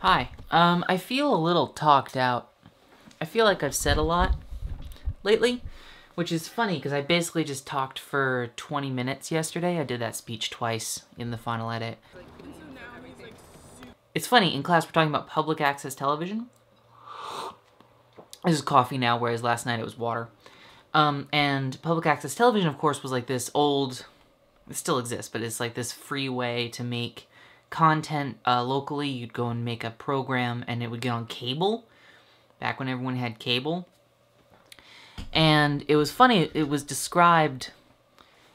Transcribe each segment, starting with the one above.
Hi. Um, I feel a little talked out. I feel like I've said a lot lately, which is funny because I basically just talked for 20 minutes yesterday. I did that speech twice in the final edit. It's funny, in class we're talking about public access television. This is coffee now, whereas last night it was water. Um, and public access television, of course, was like this old, it still exists, but it's like this free way to make content uh, locally. You'd go and make a program and it would get on cable, back when everyone had cable. And it was funny, it was described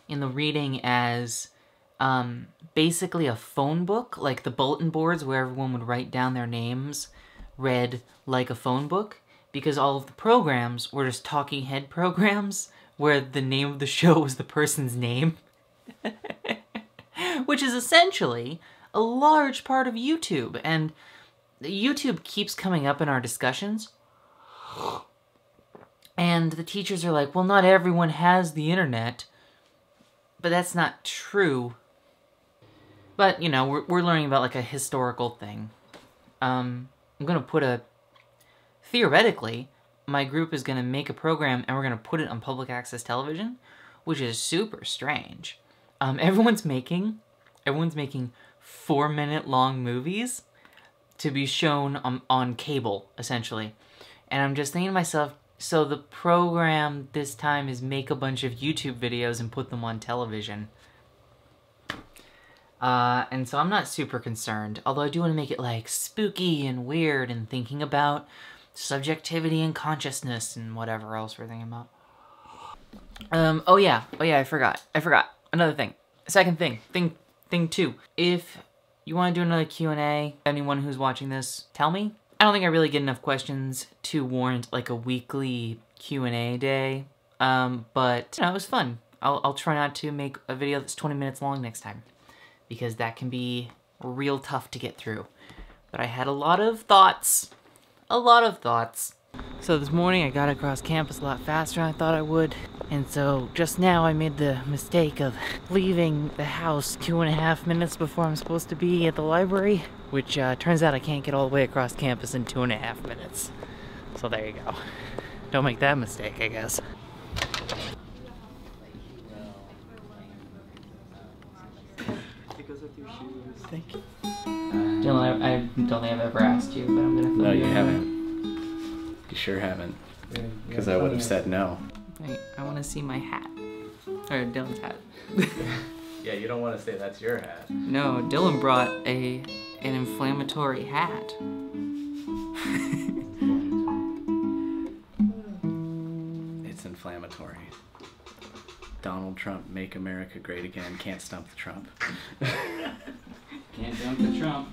in the reading as um, basically a phone book, like the bulletin boards where everyone would write down their names, read like a phone book, because all of the programs were just talking head programs where the name of the show was the person's name. Which is essentially a large part of YouTube, and YouTube keeps coming up in our discussions. And the teachers are like, well, not everyone has the internet. But that's not true. But, you know, we're, we're learning about, like, a historical thing. Um, I'm gonna put a... Theoretically, my group is gonna make a program and we're gonna put it on public access television, which is super strange. Um, everyone's making... Everyone's making four minute long movies to be shown on, on cable, essentially. And I'm just thinking to myself, so the program this time is make a bunch of YouTube videos and put them on television. Uh, and so I'm not super concerned, although I do want to make it like spooky and weird and thinking about subjectivity and consciousness and whatever else we're thinking about. Um, oh yeah, oh yeah, I forgot, I forgot. Another thing, second thing, thing thing two. If you want to do another Q&A, anyone who's watching this, tell me. I don't think I really get enough questions to warrant like a weekly Q&A day, um, but you know, it was fun. I'll, I'll try not to make a video that's 20 minutes long next time, because that can be real tough to get through. But I had a lot of thoughts, a lot of thoughts. So this morning I got across campus a lot faster than I thought I would. And so just now I made the mistake of leaving the house two and a half minutes before I'm supposed to be at the library, which uh, turns out I can't get all the way across campus in two and a half minutes. So there you go. Don't make that mistake, I guess. Thank you. Dylan, I, I don't think I've ever asked you, but I'm gonna. No, you haven't. You sure haven't. Because I would have said no. Wait, I want to see my hat. Or Dylan's hat. Yeah, you don't want to say that's your hat. no, Dylan brought a an inflammatory hat. It's inflammatory. Donald Trump, make America great again. Can't stump the Trump. Can't jump the Trump.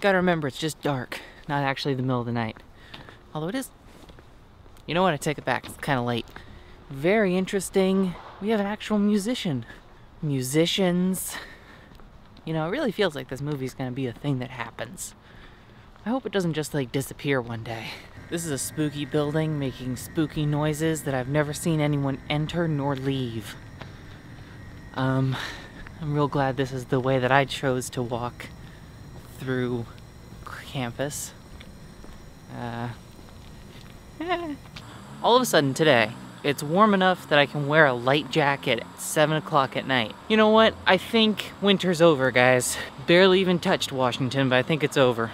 Gotta remember, it's just dark, not actually the middle of the night. Although it is. You know what? I take it back. It's kind of late. Very interesting. We have an actual musician. Musicians. You know, it really feels like this movie's gonna be a thing that happens. I hope it doesn't just like disappear one day. This is a spooky building making spooky noises that I've never seen anyone enter nor leave. Um, I'm real glad this is the way that I chose to walk through campus. Uh. All of a sudden today, it's warm enough that I can wear a light jacket at 7 o'clock at night. You know what? I think winter's over, guys. Barely even touched Washington, but I think it's over.